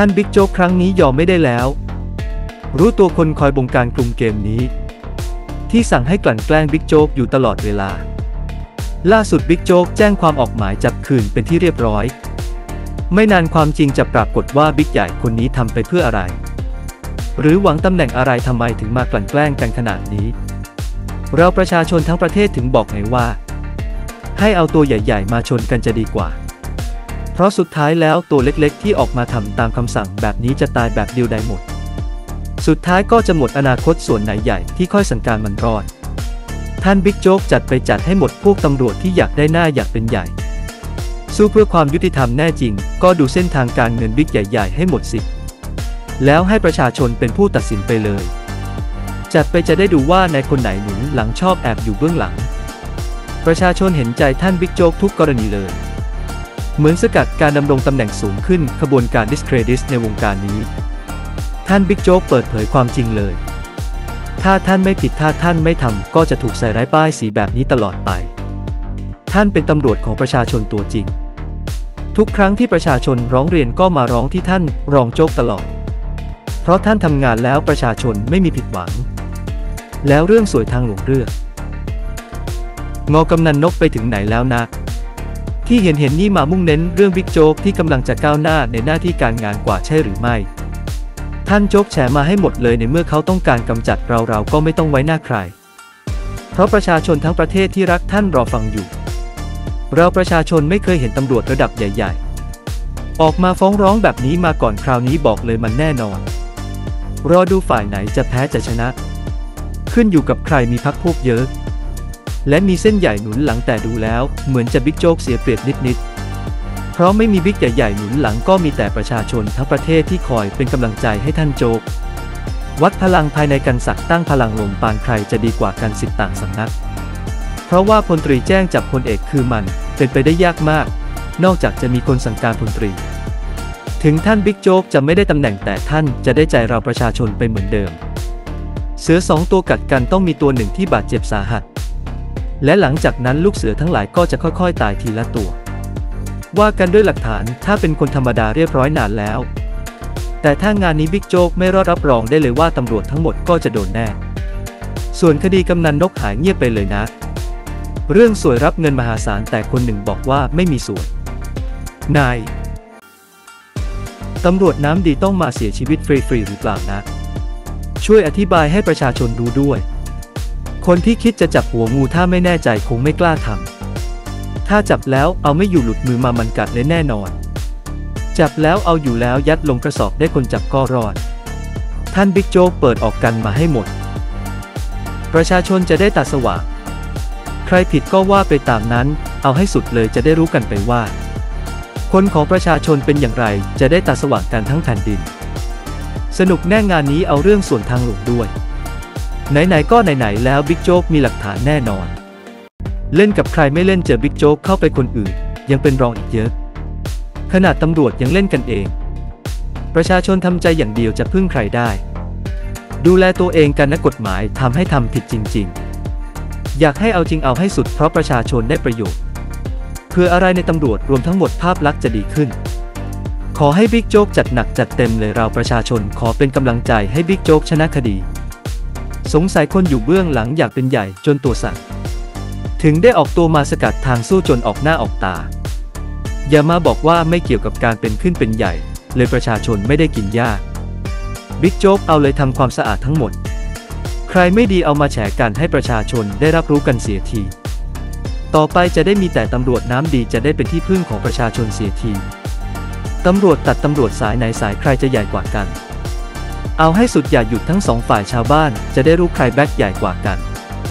ท่านบิ๊กโจ๊กครั้งนี้ยอมไม่ได้แล้ว รู้ตัวคนคอยบงการกลุ่มเกมนี้ ที่สั่งให้กลั่นแกล้งบิ๊กโจ๊กอยู่ตลอดเวลา ล่าสุดบิ๊กโจ๊กแจ้งความออกหมายจับคืนเป็นที่เรียบร้อย ไม่นานความจริงจะปรากฏว่าบิ๊กใหญ่คนนี้ทำไปเพื่ออะไร หรือหวังตำแหน่งอะไรทำไมถึงมากลั่นแกล้งกันขนาดนี้ เราประชาชนทั้งประเทศถึงบอกไงว่า ให้เอาตัวใหญ่ ๆ มาชนกันจะดีกว่า เพราะสุดท้ายแล้วตัวเล็กๆ ที่ออกมาทำตามคำสั่งแบบนี้จะตายแบบเดียวดายหมด สุดท้ายก็จะหมดอนาคตส่วนไหนใหญ่ที่ค่อยสังการมันรอด ท่านบิ๊กโจ๊กจัดไปจัดให้หมดพวกตำรวจที่อยากได้หน้าอยากเป็นใหญ่ สู้เพื่อความยุติธรรมแน่จริง ก็ดูเส้นทางการเงินบิ๊กใหญ่ ๆ ให้หมดสิแล้วให้ประชาชนเป็นผู้ตัดสินไปเลย จัดไปจะได้ดูว่าในคนไหนหนุนหลังชอบแอบอยู่เบื้องหลัง ประชาชนเห็นใจท่านบิ๊กโจ๊กทุกกรณีเลย เหมือนสกัดการดำรงตำแหน่งสูงขึ้นขบวนการ discredit ในวงการนี้ ท่านบิ๊กโจ๊กเปิดเผยความจริงเลย ถ้าท่านไม่ผิดถ้าท่านไม่ทำก็จะถูกใส่ร้ายป้ายสีแบบนี้ตลอดไป ท่านเป็นตำรวจของประชาชนตัวจริง ทุกครั้งที่ประชาชนร้องเรียนก็มาร้องที่ท่านรองโจ๊กตลอด เพราะท่านทำงานแล้วประชาชนไม่มีผิดหวัง แล้วเรื่องสวยทางหลวงเรื่องงอกำนันนกไปถึงไหนแล้วนะ ที่เห็นเห็นนี่มามุ่งเน้นเรื่องบิ๊กโจ๊กที่กำลังจะก้าวหน้าในหน้าที่การงานกว่าใช่หรือไม่ ท่านโจ๊กแฉมาให้หมดเลยในเมื่อเขาต้องการกำจัดเราเราก็ไม่ต้องไว้หน้าใคร เพราะประชาชนทั้งประเทศที่รักท่านรอฟังอยู่ เราประชาชนไม่เคยเห็นตำรวจระดับใหญ่ ๆ ออกมาฟ้องร้องแบบนี้มาก่อนคราวนี้บอกเลยมันแน่นอน รอดูฝ่ายไหนจะแพ้จะชนะ ขึ้นอยู่กับใครมีพรรคพวกเยอะ และมีเส้นใหญ่หนุนหลังแต่ดูแล้ว เหมือนจะบิ๊กโจ๊กเสียเปรียบนิดๆ เพราะไม่มีบิ๊กใหญ่ๆหนุนหลังก็มีแต่ประชาชนทั้งประเทศที่คอยเป็นกำลังใจให้ท่านโจ๊ก วัดพลังภายในกันสักตั้งพลังลมปราณใครจะดีกว่ากันศิษย์ต่างสำนัก เพราะว่าพลตรีแจ้งจับพลเอกคือมันเป็นไปได้ยากมาก นอกจากจะมีคนสั่งการพลตรี ถึงท่านบิ๊กโจ๊กจะไม่ได้ตำแหน่งแต่ท่านจะได้ใจเราประชาชนไปเหมือนเดิม เสือสองตัวกัดกันต้องมีตัวหนึ่งที่บาดเจ็บสาหัส และหลังจากนั้นลูกเสือทั้งหลายก็จะค่อยๆ ตายทีละตัว ว่ากันด้วยหลักฐานถ้าเป็นคนธรรมดาเรียบร้อยนานแล้ว แต่ถ้างานนี้บิ๊กโจ๊กไม่รอดรับรองได้เลยว่าตำรวจทั้งหมดก็จะโดนแน่ ส่วนคดีกำนันนกหายเงียบไปเลยนะ เรื่องสวยรับเงินมหาศาลแต่คนหนึ่งบอกว่าไม่มีส่วนนายตำรวจน้ำดีต้องมาเสียชีวิตฟรีๆหรือเปล่านะ ช่วยอธิบายให้ประชาชนรู้ด้วย คนที่คิดจะจับหัวงูถ้าไม่แน่ใจคงไม่กล้าทำ ถ้าจับแล้วเอาไม่อยู่หลุดมือมามันกัดเลยแน่นอน จับแล้วเอาอยู่แล้วยัดลงกระสอบได้คนจับก็รอด ท่านบิ๊กโจ๊กเปิดออกกันมาให้หมด ประชาชนจะได้ตัดสว่างใครผิดก็ว่าไปตามนั้น เอาให้สุดเลยจะได้รู้กันไปว่า คนของประชาชนเป็นอย่างไรจะได้ตาสว่างกันทั้งแผ่นดิน สนุกแน่งานนี้เอาเรื่องส่วนทางหลวงด้วย ไหนๆก็ไหนๆแล้วบิ๊กโจ๊กมีหลักฐานแน่นอน เล่นกับใครไม่เล่นเจอบิ๊กโจ๊กเข้าไปคนอื่น ยังเป็นรองอีกเยอะ ขนาดตำรวจยังเล่นกันเอง ประชาชนทำใจอย่างเดียวจะพึ่งใครได้ ดูแลตัวเองกันนะกฎหมายทำให้ทำผิดจริง ๆ อยากให้เอาจริงเอาให้สุดเพราะประชาชนได้ประโยชน์เพื่ออะไรในตำรวจรวมทั้งหมดภาพลักษณ์จะดีขึ้น ขอให้บิ๊กโจ๊กจัดหนักจัดเต็มเลยเราประชาชนขอเป็นกำลังใจให้บิ๊กโจ๊กชนะคดี สงสัยคนอยู่เบื้องหลังอยากเป็นใหญ่จนตัวสั่นถึงได้ออกตัวมาสกัดทางสู้จนออกหน้าออกตา อย่ามาบอกว่าไม่เกี่ยวกับการเป็นขึ้นเป็นใหญ่ เลยประชาชนไม่ได้กินหญ้าบิ๊กโจ๊กเอาเลยทำความสะอาดทั้งหมด ใครไม่ดีเอามาแฉกันให้ประชาชนได้รับรู้กันเสียที ต่อไปจะได้มีแต่ตำรวจน้ำดีจะได้เป็นที่พึ่งของประชาชนเสียที ตำรวจตัดตำรวจสายไหนสายใครจะใหญ่กว่ากัน เอาให้สุดอย่าหยุดทั้งสองฝ่ายชาวบ้านจะได้รู้ใครแบ็คใหญ่กว่ากัน